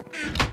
Ah.